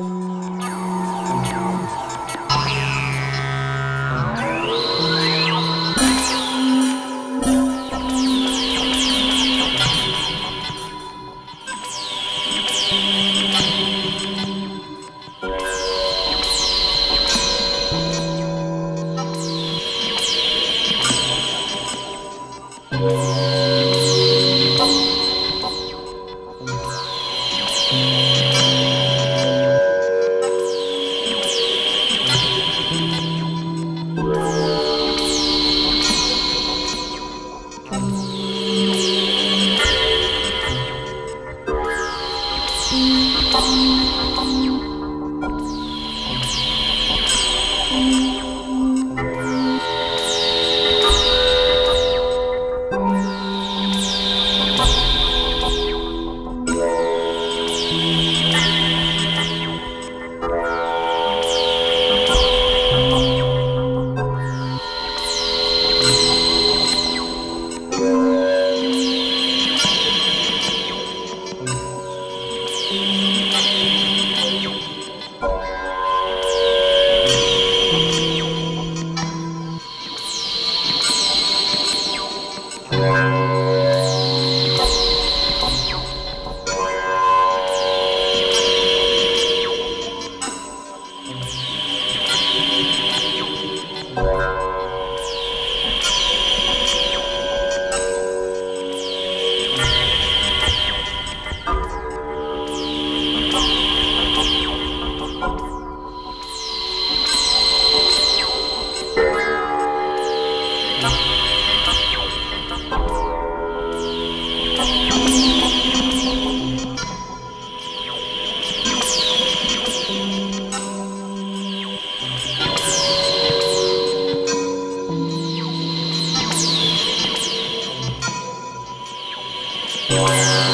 Thank Música Yeah.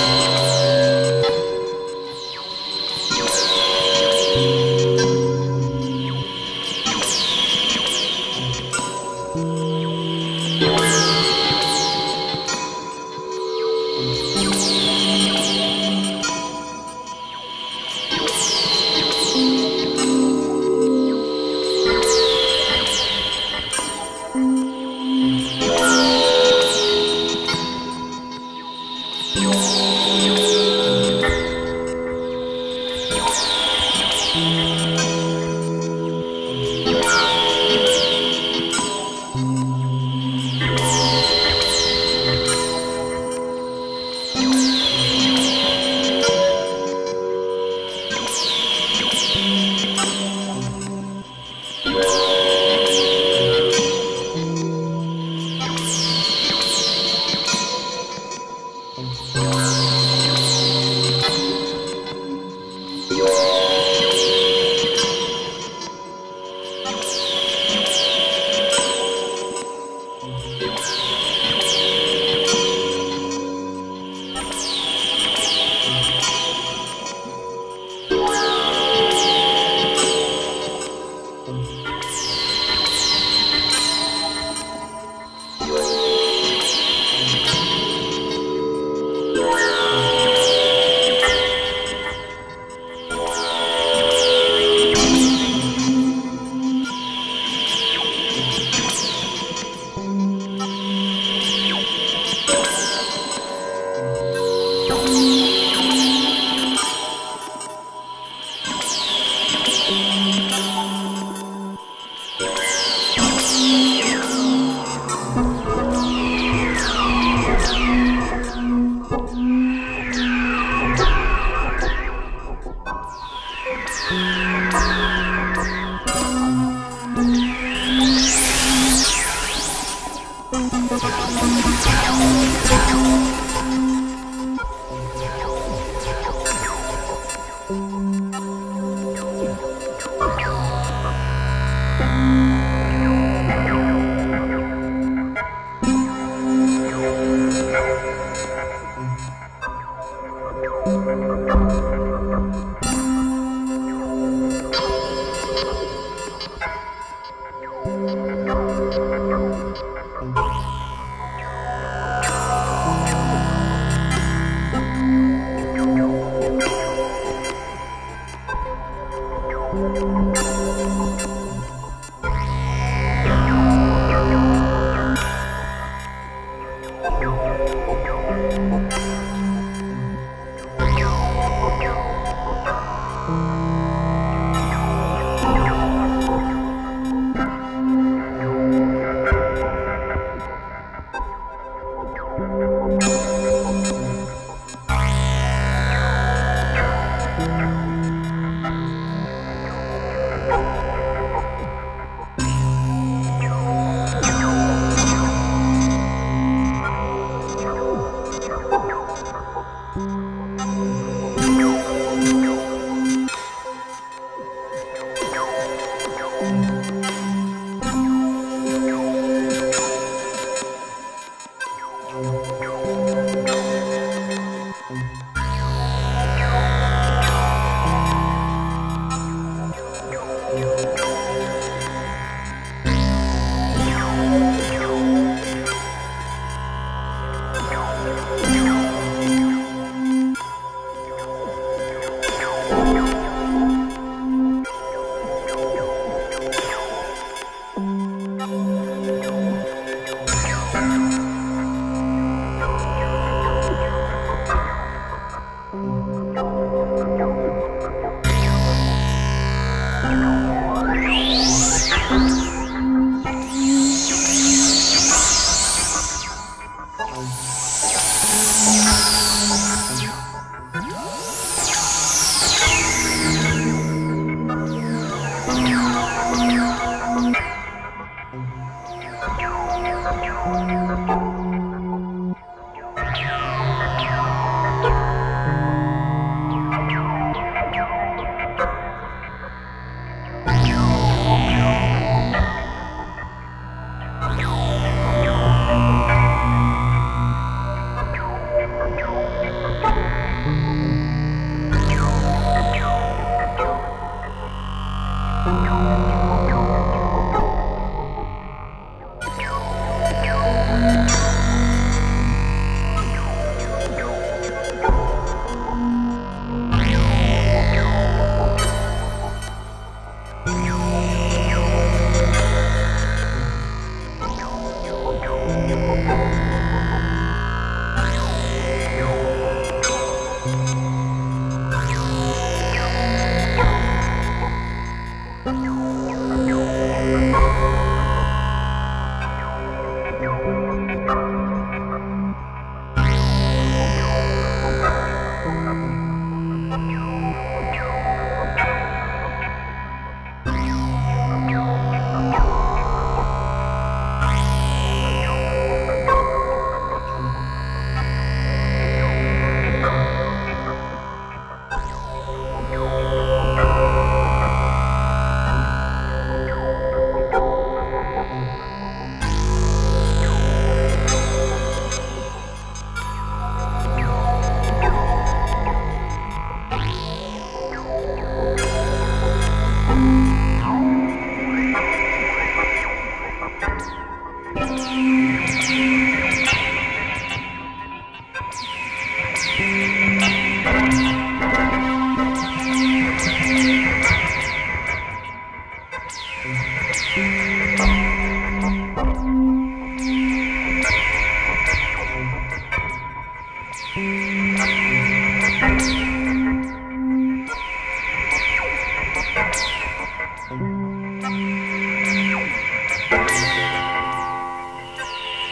Música Oh.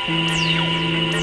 Musik